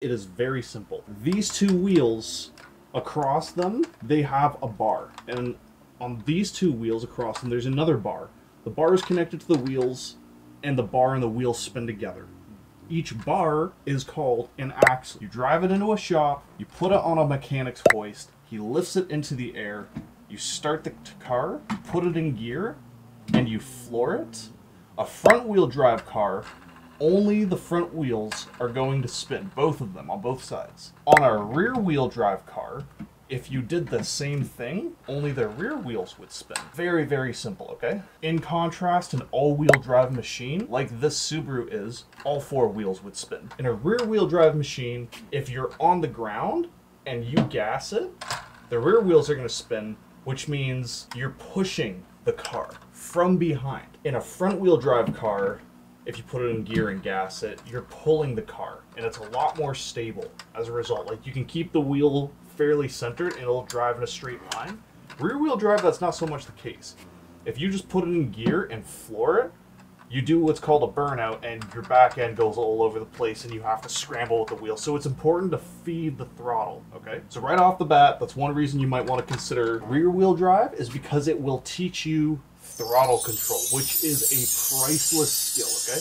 It is very simple. These two wheels, across them, they have a bar. And on these two wheels across them, there's another bar. The bar is connected to the wheels, and the bar and the wheels spin together. Each bar is called an axle. You drive it into a shop, you put it on a mechanic's hoist, he lifts it into the air, you start the car, put it in gear, and you floor it. A front wheel drive car only the front wheels are going to spin, both of them on both sides. On a rear wheel drive car, if you did the same thing, only the rear wheels would spin. Very, very simple, okay? In contrast, an all wheel drive machine, like this Subaru is, all four wheels would spin. In a rear wheel drive machine, if you're on the ground and you gas it, the rear wheels are going to spin, which means you're pushing the car from behind. In a front wheel drive car, if you put it in gear and gas it, you're pulling the car, and it's a lot more stable as a result. Like you can keep the wheel fairly centered, and it'll drive in a straight line. Rear wheel drive, that's not so much the case. If you just put it in gear and floor it, you do what's called a burnout, and your back end goes all over the place, and you have to scramble with the wheel. So it's important to feed the throttle. Okay. So right off the bat, that's one reason you might want to consider rear wheel drive is because it will teach you throttle control, which is a priceless skill. Okay.